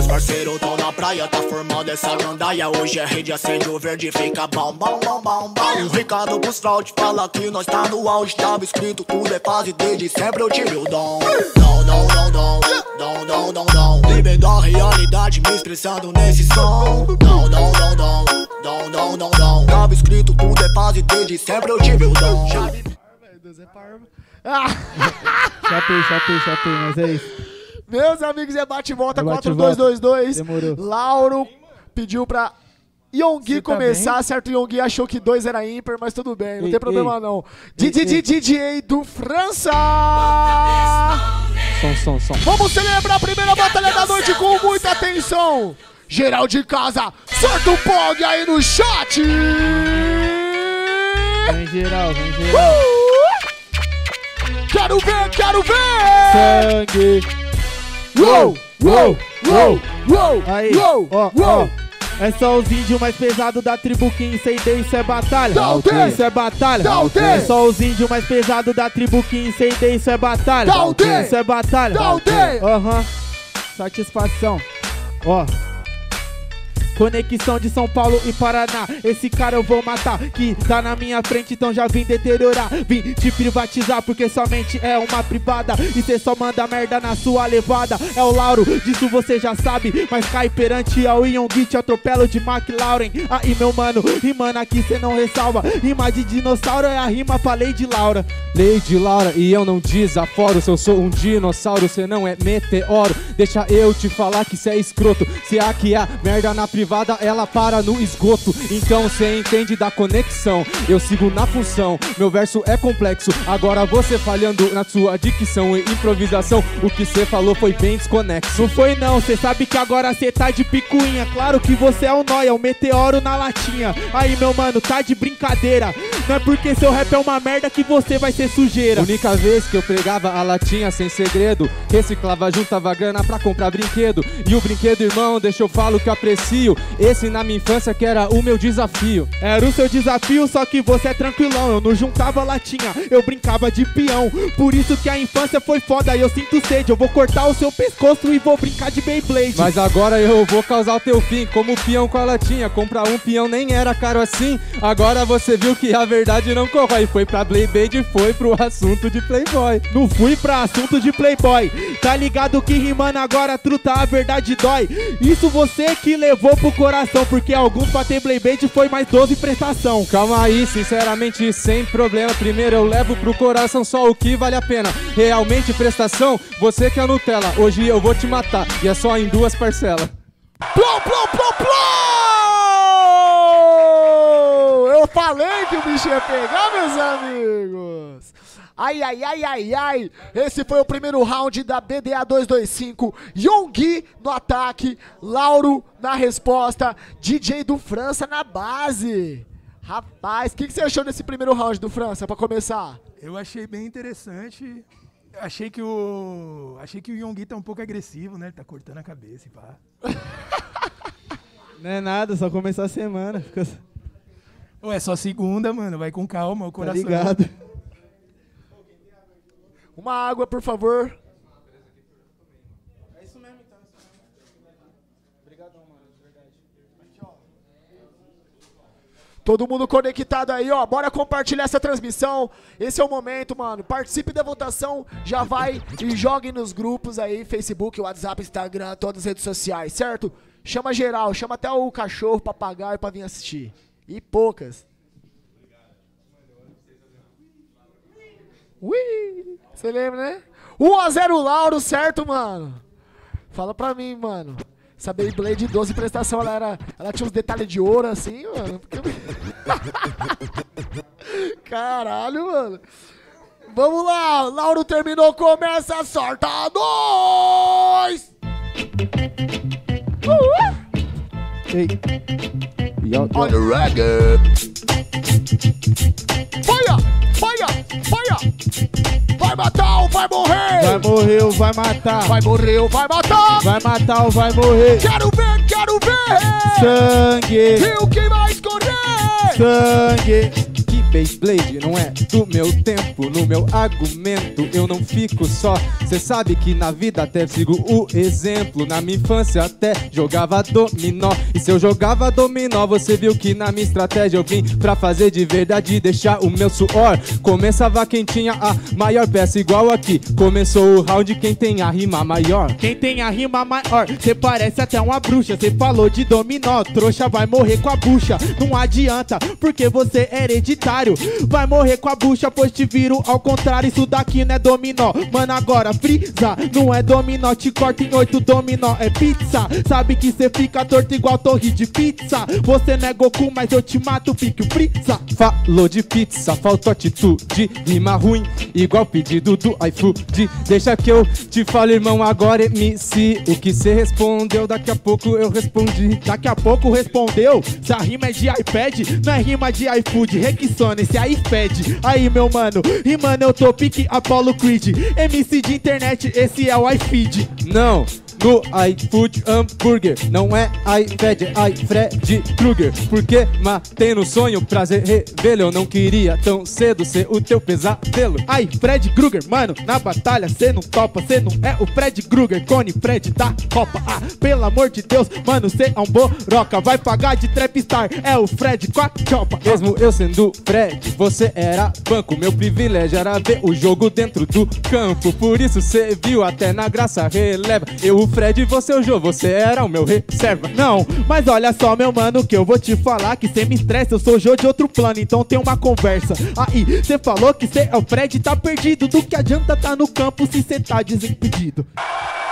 Meus parceiros tão na praia, tá formando essa gandaia. Hoje é rede, acende o verde, fica bom, bom, bom, bom, bom. Um recado pros fraude, fala que nós tá no auge. Tava escrito, tudo é fase, desde sempre eu tive o dom. Dom, dom, dom, dom, dom, dom, dom, dom. A realidade, me expressando nesse som. Dom, dom, dom, dom, dom, dom, dom, dom. Tava escrito, tudo é fase, desde sempre eu tive o dom. Deus é parva. Ah, Chapei, chapei, chapei, mas é isso. Meus amigos, é bate e volta É bate e 4222. Demorou. Lauro pediu pra Yonggi Você tá começar, certo? Yonggi achou que dois era ímpar, mas tudo bem, não Ei, tem problema ei. não. DJ. DJ do França! Som, som, som. Vamos celebrar a primeira batalha da noite com muita atenção! Geral de casa, sorta o POG aí no chat! Vem geral, vem geral. Uh! Quero ver, quero ver! Sangue. Uou, uou, uou, uou, Aí, uou, ó, uou. ó. É só os índios mais pesados da tribo que incendei, isso é batalha. Quê? Isso é batalha. É só os índios mais pesados da tribo que incendei, isso é batalha. Isso é batalha. Aham. Satisfação. Ó. Conexão de São Paulo e Paraná. Esse cara eu vou matar. Que tá na minha frente, então já vim deteriorar. Vim te privatizar, porque somente é uma privada. E cê só manda merda na sua levada. É o Lauro, disso você já sabe. Mas cai perante ao Yonggi, te atropelo de McLaren. Aí, meu mano, rimando aqui cê não ressalva. Rima de dinossauro é a rima pra Lady Laura. Lady Laura, e eu não desaforo. Se eu sou um dinossauro, cê não é meteoro. Deixa eu te falar que cê é escroto. Se aqui há merda na privada, ela para no esgoto. Então cê entende da conexão. Eu sigo na função, meu verso é complexo. Agora você falhando na sua dicção e improvisação. O que cê falou foi bem desconexo. Não foi não, cê sabe que agora cê tá de picuinha Claro que você é um nóia, um meteoro na latinha Aí meu mano, tá de brincadeira Não é porque seu rap é uma merda que você vai ser sujeira Única vez que eu pregava a latinha sem segredo Reciclava, juntava grana pra comprar brinquedo E o brinquedo, irmão, deixa eu falo que eu aprecio Esse na minha infância que era o meu desafio. Era o seu desafio, só que você é tranquilão. Eu não juntava latinha, eu brincava de peão. Por isso que a infância foi foda e eu sinto sede. Eu vou cortar o seu pescoço e vou brincar de Beyblade. Mas agora eu vou causar o teu fim Como peão com a latinha. Comprar um peão nem era caro assim. Agora você viu que a verdade não corrói. Foi pra Beyblade e foi pro assunto de Playboy. Não fui pra assunto de playboy Tá ligado que rimando agora truta a verdade dói Isso você que levou pro coração Porque alguns pra ter Beyblade foi mais 12 prestação Calma aí, sinceramente, sem problema. Primeiro eu levo pro coração só o que vale a pena. Realmente, prestação, você que é Nutella. Hoje eu vou te matar e é só em duas parcelas. Plom, plom, plom, plom! Eu falei que o bicho ia pegar, meus amigos! Ai, ai, ai, ai, ai! Esse foi o primeiro round da BDA 225. Yonggi no ataque, Lauro na resposta, DJ do França na base. Rapaz, o que, que você achou desse primeiro round do França, pra começar? Eu achei bem interessante. Achei que o. Achei que o Yonggi tá um pouco agressivo, né? Ele tá cortando a cabeça e pá. Não é nada, só começar a semana Fica... Ou é só segunda, mano. Vai com calma, o Tá coração. ligado? Uma água, por favor. Todo mundo conectado aí, ó. Bora compartilhar essa transmissão. Esse é o momento, mano. Participe da votação. Já vai e jogue nos grupos aí: Facebook, WhatsApp, Instagram, todas as redes sociais, certo? Chama geral, chama até o cachorro, papagaio pra vir assistir. E poucas. Ui! Você lembra, né? 1x0 Lauro, certo, mano? Fala pra mim, mano. Essa Beyblade 12 prestação, ela, era, ela tinha uns detalhes de ouro assim, mano. Porque- Caralho, mano. Vamos lá, Lauro terminou, começa a sorta dois! Ei, On the reggae. Fire, fire, fire. Vai matar ou vai morrer? vai morrer ou vai matar Vai morrer ou vai matar? Vai matar ou vai morrer Quero ver, quero ver! Sangue, Rio que vai escorrer! sangue Beyblade não é do meu tempo, no meu argumento eu não fico só. Cê sabe que na vida até sigo o exemplo. Na minha infância até jogava dominó. E se eu jogava dominó, você viu que na minha estratégia eu vim pra fazer de verdade deixar o meu suor. Começava quem tinha a maior peça, igual aqui. Começou o round quem tem a rima maior. Quem tem a rima maior, cê parece até uma bruxa. Cê falou de dominó, trouxa vai morrer com a bucha. Não adianta, porque você é hereditário. Vai morrer com a bucha, pois te viro ao contrário. Isso daqui não é dominó. Mano, agora frisa, não é dominó. Te corta em oito dominó, é pizza. Sabe que cê fica torto igual torre de pizza. Você não é Goku, mas eu te mato, fique o frisa. Falou de pizza, faltou atitude, rima ruim, igual pedido do iFood. Deixa que eu te falo, irmão, agora MC. O que cê respondeu, daqui a pouco eu respondi. Daqui a pouco respondeu, se a rima é de iPad, não é rima de iFood, Rexona, esse iPad. Aí, meu mano, rimando eu tô pique Apollo Creed. MC de internet, esse é o iFeed. Não, no iFood hambúrguer, não é iPad, é iFred Kruger. Porque matei no sonho, prazer revelho. Eu não queria tão cedo ser o teu pesadelo. Ai, Fred Krueger, mano, na batalha cê não topa, cê não é o Fred Krueger, Cone Fred da Copa. Ah, pelo amor de Deus, mano, cê é um boroca, vai pagar de trapstar, é o Fred com a chopa. Mesmo eu sendo Fred, você era banco. Meu privilégio era ver o jogo dentro do campo. Por isso cê viu até na graça releva. Eu, Fred, você o Jô, você era o meu reserva. Não, mas olha só, meu mano, que eu vou te falar que cê me estressa, eu sou Jô de outro plano, então tem uma conversa. Aí, cê falou que cê é o Fred, tá perdido, do que adianta tá no campo se cê tá desimpedido.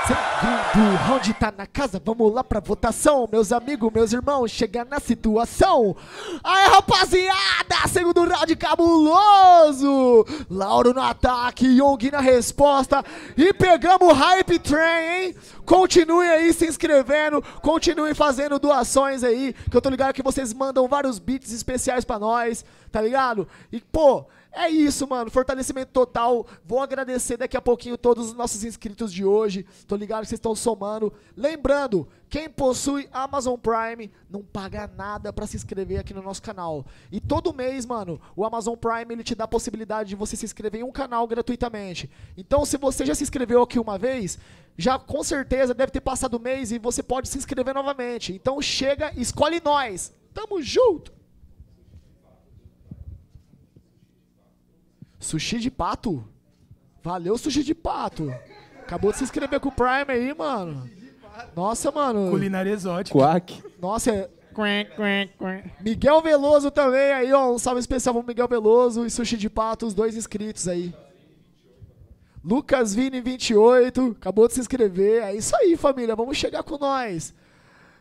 Segundo round tá na casa, vamos lá pra votação. Meus amigos, meus irmãos, chega na situação. Aí, rapaziada, segundo round cabuloso. Lauro no ataque, Young na resposta. E pegamos o Hype Train, hein? Continuem aí se inscrevendo, continuem fazendo doações aí, que eu tô ligado que vocês mandam vários beats especiais pra nós, tá ligado? E, pô, é isso, mano. Fortalecimento total. Vou agradecer daqui a pouquinho todos os nossos inscritos de hoje. Tô ligado que vocês estão somando. Lembrando, quem possui Amazon Prime não paga nada pra se inscrever aqui no nosso canal. E todo mês, mano, o Amazon Prime ele te dá a possibilidade de você se inscrever em um canal gratuitamente. Então, se você já se inscreveu aqui uma vez, já com certeza deve ter passado o mês e você pode se inscrever novamente. Então, chega, escolhe nós. Tamo junto. Sushi de pato? Valeu, sushi de pato. Acabou de se inscrever com o Prime aí, mano. Nossa, mano. Culinária exótica. Quack. Nossa, é... Miguel Veloso também aí, ó. Um salve especial pro Miguel Veloso e Sushi de Pato, os dois inscritos aí. Lucas Vini 28, acabou de se inscrever. É isso aí, família. Vamos chegar com nós.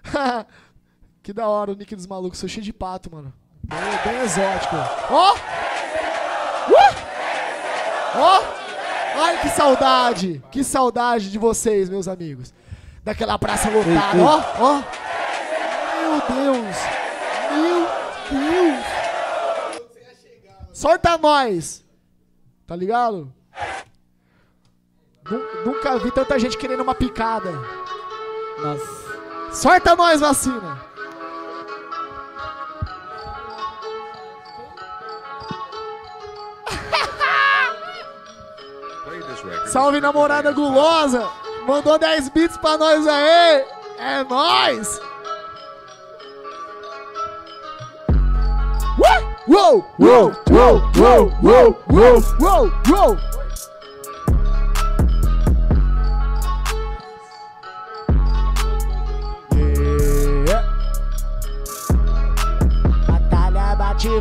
que da hora o nick dos malucos, Sushi de Pato, mano. Bem, bem exótico. Ó! Uh! Ó! Ai, que saudade! Que saudade de vocês, meus amigos. Daquela praça lotada, ó, ó. Meu Deus! Meu Deus! Sorta nós! Tá ligado? Nu- Nunca vi tanta gente querendo uma picada. Nossa. Sorta nós, vacina! Salve namorada gulosa! Mandou 10 bits pra nós aí! É nóis! Uou! Uou! Uou! Uou! Uou! Uou! Uou! Uou!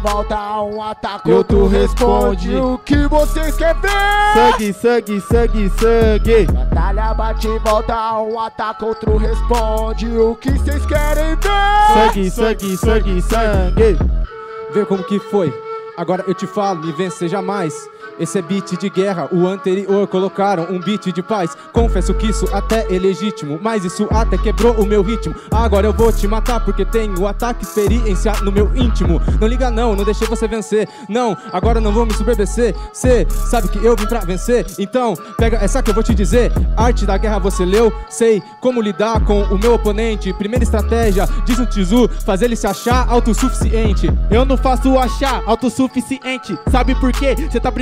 Bate volta, um ataque, outro outro responde. responde. O que vocês querem ver? Sangue, sangue, sangue, sangue. Batalha bate e volta, um ataca, outro responde. O que vocês querem ver? Sangue, sangue, sangue, sangue. Vê como que foi. Agora eu te falo, me vencer jamais. Esse é beat de guerra. O anterior colocaram um beat de paz. Confesso que isso até é legítimo, mas isso até quebrou o meu ritmo. Agora eu vou te matar porque tenho ataque experiência no meu íntimo. Não liga não, não deixei você vencer. Não, agora não vou me subverter. Cê sabe que eu vim pra vencer. Então, pega essa que eu vou te dizer. Arte da guerra você leu? Sei como lidar com o meu oponente. Primeira estratégia, diz o Tizu, fazer ele se achar autossuficiente. Eu não faço achar autossuficiente. Sabe por quê? Cê tá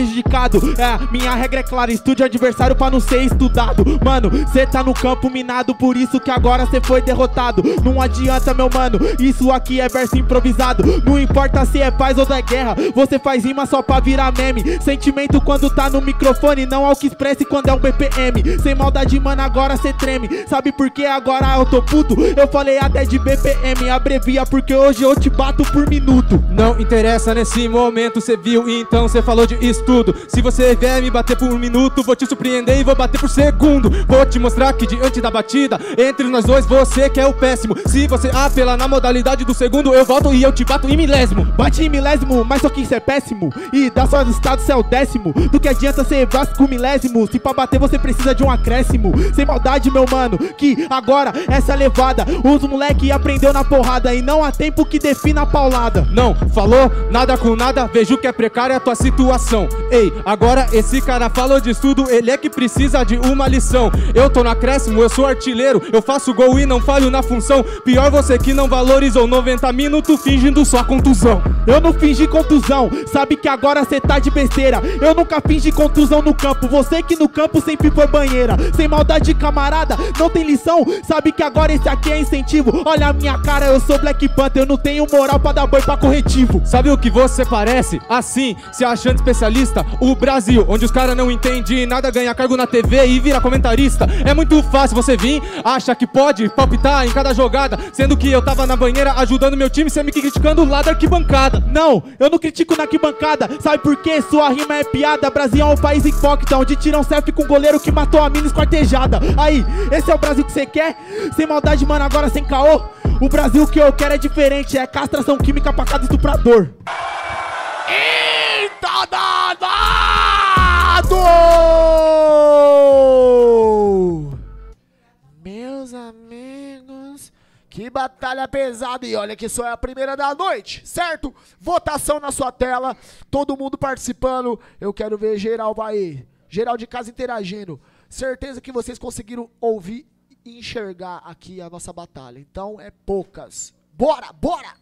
É, minha regra é clara: estude o adversário pra não ser estudado. Mano, cê tá no campo minado, por isso que agora cê foi derrotado. Não adianta, meu mano, isso aqui é verso improvisado. Não importa se é paz ou da guerra, você faz rima só pra virar meme. Sentimento quando tá no microfone, não ao que expresse quando é um BPM. Sem maldade, mano, agora cê treme. Sabe por que agora eu tô puto? Eu falei até de BPM, abrevia porque hoje eu te bato por minuto. Não interessa nesse momento, cê viu, então cê falou de estudo. Se você vier me bater por um minuto, vou te surpreender e vou bater por segundo. Vou te mostrar que diante da batida, entre nós dois, você que é o péssimo. Se você apelar na modalidade do segundo, eu volto e eu te bato em milésimo. Bate em milésimo, mas só que isso é péssimo. E dá só estado céu décimo. Do que adianta ser com milésimo? Se pra bater você precisa de um acréscimo. Sem maldade, meu mano, que agora essa levada. Os moleque aprendeu na porrada e não há tempo que defina a paulada. Não, falou nada com nada, vejo que é precária a tua situação. Ei, agora esse cara falou de estudo, ele é que precisa de uma lição. Eu tô no acréscimo, eu sou artilheiro, eu faço gol e não falho na função. Pior você que não valorizou 90 minutos fingindo só contusão. Eu não fingi contusão, sabe que agora cê tá de besteira. Eu nunca fingi contusão no campo, você que no campo sempre foi banheira. Sem maldade, camarada, não tem lição, sabe que agora esse aqui é incentivo. Olha a minha cara, eu sou Black Panther, eu não tenho moral pra dar banho pra corretivo. Sabe o que você parece? Assim, se achando especialista, o Brasil, onde os caras não entendem nada, ganha cargo na TV e vira comentarista. É muito fácil você vir, acha que pode palpitar em cada jogada, sendo que eu tava na banheira ajudando meu time, você me criticando lá da arquibancada. Não, eu não critico na arquibancada, sabe por quê? Sua rima é piada. Brasil é um país hipócrita, onde tiram selfie com goleiro que matou a mina esquartejada. Aí, esse é o Brasil que você quer? Sem maldade, mano, agora sem caô. O Brasil que eu quero é diferente, é castração química pra cada estuprador. Eita danado! Meus amigos, que batalha pesada! E olha que só é a primeira da noite, certo? Votação na sua tela, todo mundo participando. Eu quero ver geral vai, geral de casa interagindo. Certeza que vocês conseguiram ouvir e enxergar aqui a nossa batalha. Então é poucas. Bora, bora!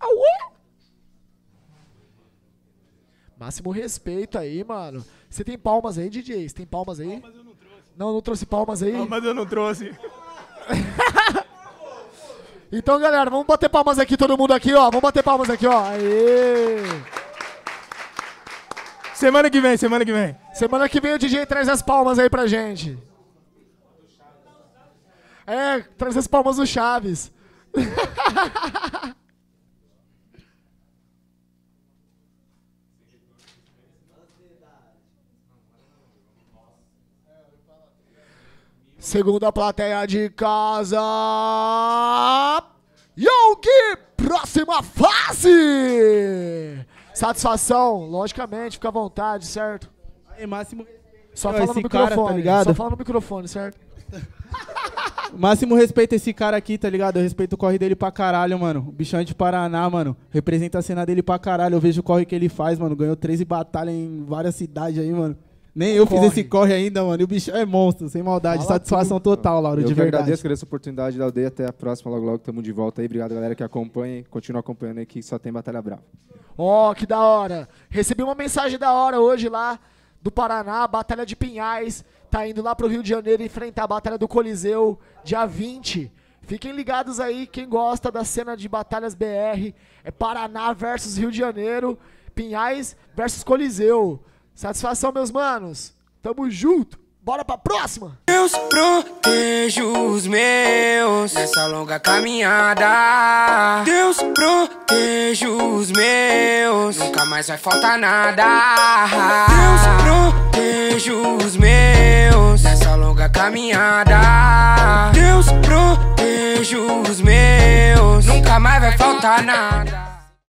Auê! Máximo respeito aí, mano. Você tem palmas aí, DJ? Você tem palmas aí? Mas eu não trouxe. Não, não trouxe palmas aí? Não, mas eu não trouxe. Então, galera, vamos bater palmas aqui, todo mundo aqui, ó. Vamos bater palmas aqui, ó. Aê! Semana que vem, semana que vem. Semana que vem o DJ traz as palmas aí pra gente. É, traz as palmas do Chaves. Segundo a plateia de casa. Yogi, próxima fase! Satisfação, logicamente, fica à vontade, certo? Aí, máximo Só fala no esse cara, microfone, tá ligado? só fala no microfone, certo? Máximo respeito esse cara aqui, tá ligado? Eu respeito o corre dele pra caralho, mano. O bichão é de Paraná, mano. Representa a cena dele pra caralho. Eu vejo o corre que ele faz, mano. Ganhou 13 batalhas em várias cidades aí, mano. Nem eu Corre. fiz esse corre ainda, mano. E o bichão é monstro, sem maldade. Fala Satisfação total, Lauro, Eu de que verdade. agradeço por essa oportunidade da aldeia. Até a próxima, logo logo tamo de volta aí. Obrigado, galera, que acompanha. Continua acompanhando aí que só tem Batalha Brava. Ó, que da hora. Recebi uma mensagem da hora hoje lá do Paraná, Batalha de Pinhais. Tá indo lá pro Rio de Janeiro enfrentar a Batalha do Coliseu, dia 20. Fiquem ligados aí, quem gosta da cena de batalhas BR. É Paraná versus Rio de Janeiro, Pinhais versus Coliseu. Satisfação, meus manos. Tamo junto. Bora pra próxima. Deus proteja os meus nessa longa caminhada. Deus proteja os meus, nunca mais vai faltar nada. Deus proteja os meus nessa longa caminhada. Deus proteja os meus, nunca mais vai faltar nada.